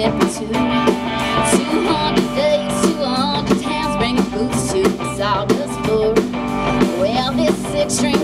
step or bringing booze to this August Well, this.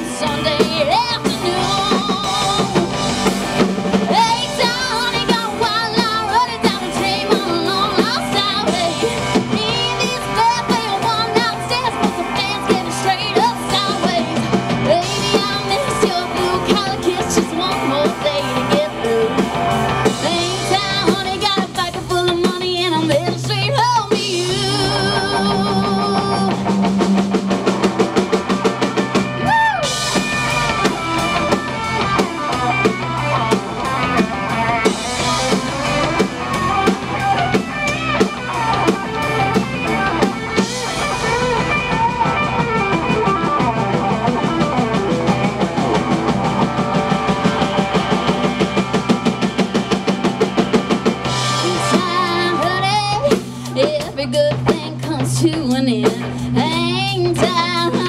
Sunday. every good thing comes to an end. Hang I?